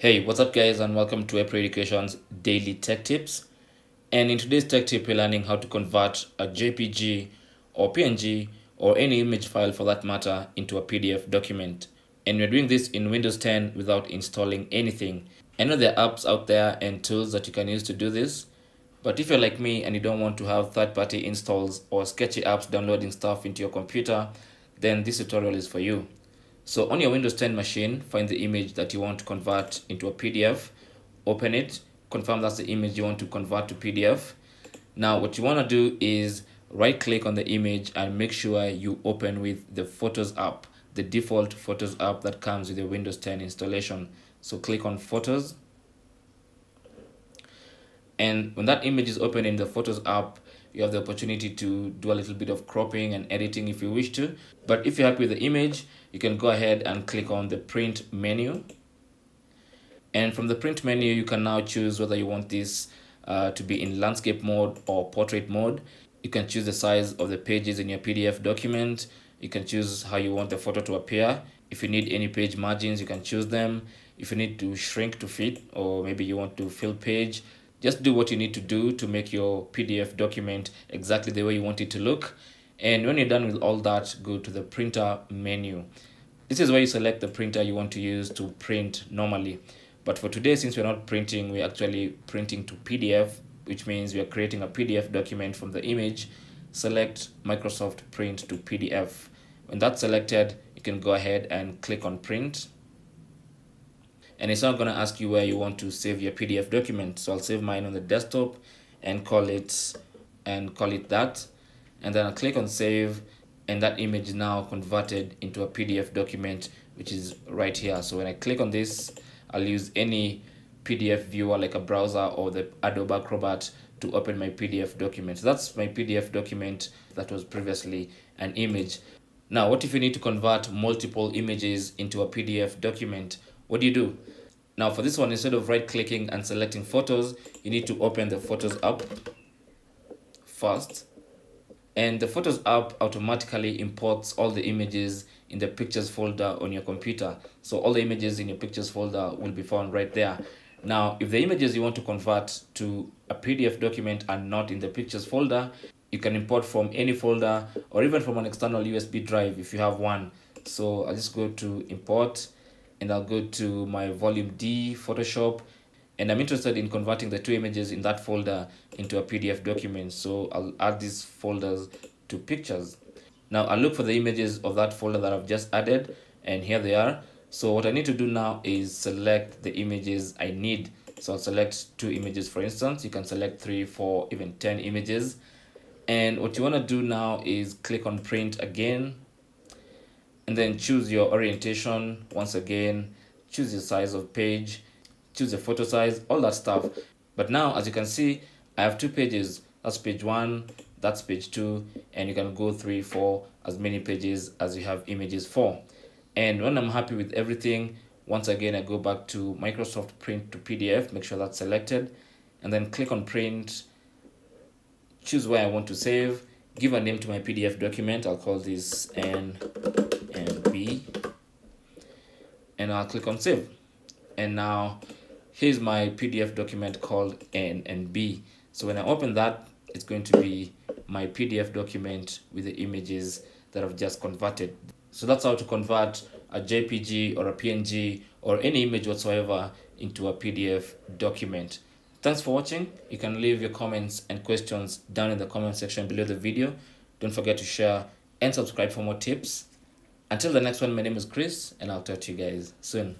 Hey, what's up guys and welcome to WebPro Education's Daily Tech Tips. And in today's tech tip, we're learning how to convert a JPG or PNG or any image file for that matter into a PDF document. And we're doing this in Windows 10 without installing anything. I know there are apps out there and tools that you can use to do this, but if you're like me and you don't want to have third-party installs or sketchy apps downloading stuff into your computer, then this tutorial is for you. So on your Windows 10 machine, find the image that you want to convert into a PDF, open it, confirm that's the image you want to convert to PDF. Now what you want to do is right click on the image and make sure you open with the Photos app, the default Photos app that comes with your Windows 10 installation. So click on Photos. And when that image is open in the Photos app, you have the opportunity to do a little bit of cropping and editing if you wish to. But if you're happy with the image, you can go ahead and click on the print menu. And from the print menu, you can now choose whether you want this uh, to be in landscape mode or portrait mode. You can choose the size of the pages in your PDF document. You can choose how you want the photo to appear. If you need any page margins, you can choose them. If you need to shrink to fit, or maybe you want to fill page, just do what you need to do to make your PDF document exactly the way you want it to look. And when you're done with all that, go to the printer menu. This is where you select the printer you want to use to print normally. But for today, since we're not printing, we're actually printing to PDF, which means we are creating a PDF document from the image. Select Microsoft Print to PDF. When that's selected, you can go ahead and click on print and it's not going to ask you where you want to save your PDF document. So I'll save mine on the desktop and call it and call it that. And then I'll click on save and that image is now converted into a PDF document, which is right here. So when I click on this, I'll use any PDF viewer like a browser or the Adobe Acrobat to open my PDF document. So that's my PDF document that was previously an image. Now, what if you need to convert multiple images into a PDF document? What do you do? Now for this one, instead of right clicking and selecting photos, you need to open the photos app first. And the photos app automatically imports all the images in the pictures folder on your computer. So all the images in your pictures folder will be found right there. Now, if the images you want to convert to a PDF document are not in the pictures folder, you can import from any folder or even from an external USB drive if you have one. So I'll just go to import and I'll go to my volume D Photoshop and I'm interested in converting the two images in that folder into a PDF document. So I'll add these folders to pictures. Now I'll look for the images of that folder that I've just added and here they are. So what I need to do now is select the images I need. So I'll select two images for instance. You can select three, four, even 10 images. And what you want to do now is click on print again and then choose your orientation once again choose your size of page choose the photo size all that stuff. But now as you can see i have two pages. That's page one that's page two and you can go three four as many pages as you have images for. And when i'm happy with everything once again i go back to microsoft print to pdf make sure that's selected and then click on print choose where i want to save give a name to my pdf document i'll call this n and I'll click on save. And now here's my PDF document called N and B. So when I open that it's going to be my PDF document with the images that I've just converted. So that's how to convert a JPG or a PNG or any image whatsoever into a PDF document. Thanks for watching. You can leave your comments and questions down in the comment section below the video. Don't forget to share and subscribe for more tips until the next one, my name is Chris, and I'll talk to you guys soon.